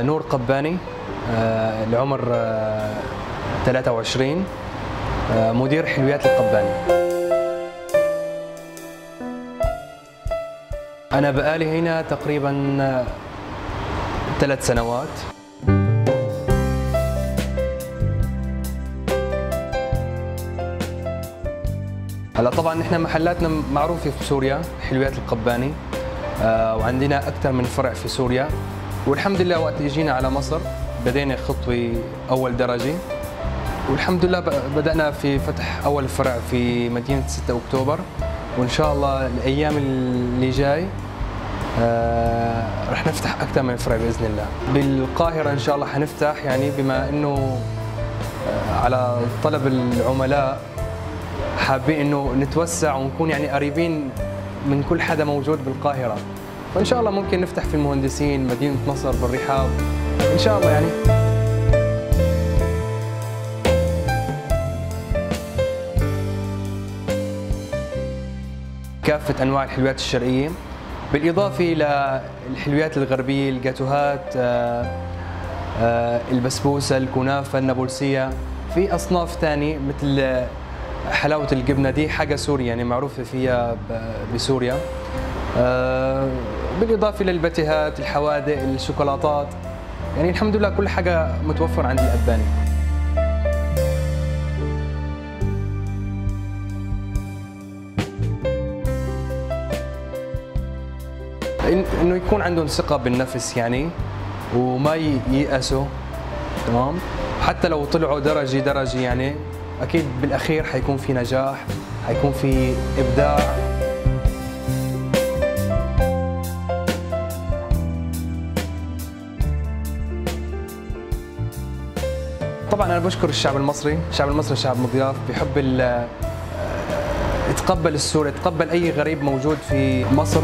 نور قباني آه، العمر آه، 23 آه، مدير حلويات القباني أنا بقالي هنا تقريبا آه، ثلاث سنوات. هلا طبعا نحن محلاتنا معروفة في سوريا حلويات القباني آه وعندنا أكثر من فرع في سوريا. والحمد لله وقت اجينا على مصر بدينا خطوة أول درجة. والحمد لله ب- بدأنا في فتح أول فرع في مدينة 6 أكتوبر. وإن شاء الله الأيام اللي جاي آه رح نفتح أكثر من فرع بإذن الله. بالقاهرة إن شاء الله حنفتح يعني بما إنه آه على طلب العملاء حابين إنه نتوسع ونكون يعني قريبين من كل حدا موجود بالقاهرة. فإن شاء الله ممكن نفتح في المهندسين مدينة نصر بالرحاب. إن شاء الله يعني. كافة أنواع الحلويات الشرقية بالإضافة للحلويات الغربية الجاتوهات آه، آه، البسبوسة الكنافة النابلسية. في أصناف ثانية مثل حلاوة الجبنة دي حاجة سورية يعني معروفة فيها بسوريا. آه، بالإضافة للبتيهات الحوادق الشوكولاتات. يعني الحمد لله كل حاجة متوفر عند الأباني. إنه يكون عندهم ثقة بالنفس يعني وما ييأسوا. تمام؟ حتى لو طلعوا درجة درجة يعني أكيد بالأخير حيكون في نجاح حيكون في إبداع. طبعا أنا بشكر الشعب المصري الشعب المصري شعب مضياف بيحب ال- يتقبل السوري يتقبل أي غريب موجود في مصر.